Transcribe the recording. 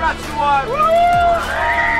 para suar. Uh!